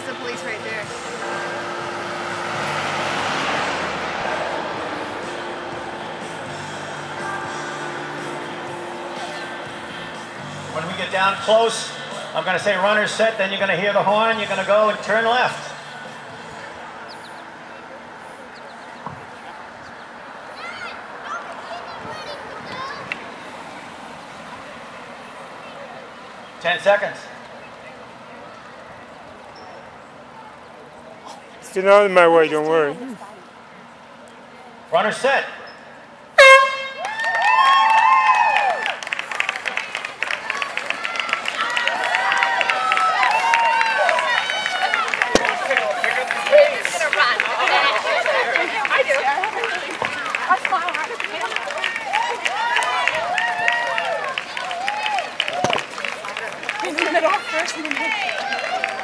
There's the police right there. When we get down close, I'm going to say runners set, then you're going to hear the horn, you're going to go and turn left. Ten seconds. Get out of my way, don't worry. Runner set. First in.